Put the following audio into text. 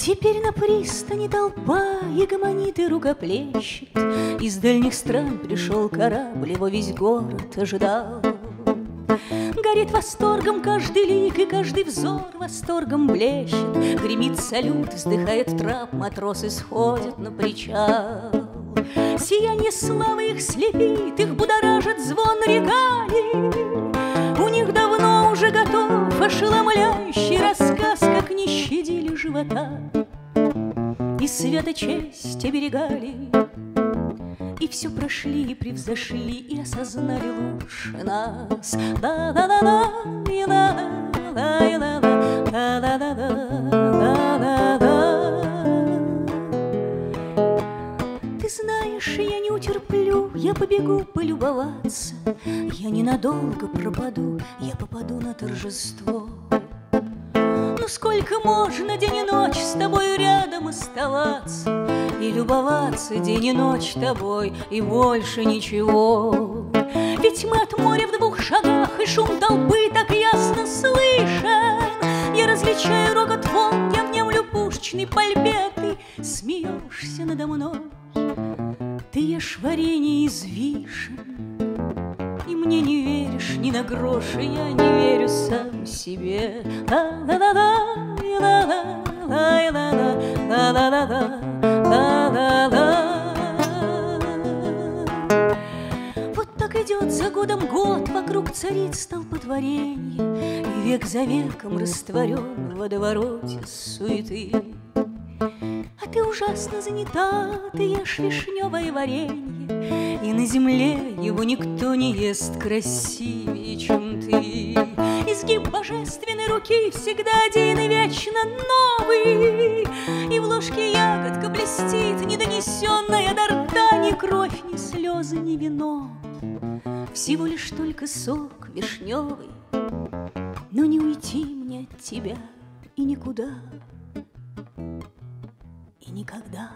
Теперь на пристани толпа и гомонит и рукоплещет. Из дальних стран пришел корабль, его весь город ожидал. Горит восторгом каждый лик и каждый взор восторгом блещет. Гремит салют, вздыхает трап, матросы сходят на причал. Сияние славы их слепит, их будоражит звон регалий. У них давно уже готов ошеломляющий рассказ, как не щадили живота и свято честь оберегали. И все прошли, и превзошли, и осознали лучше нас. Да-да-да-да, и да-да-да, и да-да, да-да-да, да-да-да. Ты знаешь, я не утерплю, я побегу полюбоваться. Я ненадолго пропаду, я попаду на торжество. Сколько можно день и ночь с тобою рядом оставаться? И любоваться день и ночь тобой, и больше ничего. Ведь мы от моря в двух шагах, и шум толпы так ясно слышен. Я различаю рогот волн, я внемлю пушечный пальбе, ты смеешься надо мной. Ты ешь варенье из вишен, и мне не веришь ни на грош, я не верю сам себе. Вот так идет за годом год, вокруг царит столпотворение, И век за веком растворен в водовороте суеты. А ты ужасно занята, ты ешь вишневое варенье, И на земле его никто не ест красивее, чем ты. Изгиб божественной руки всегда один и вечно новый, И в ложке ягодка блестит, недонесенная до рта Ни кровь, ни слезы, ни вино, всего лишь только сок вишневый. Но не уйти мне от тебя и никуда и никогда.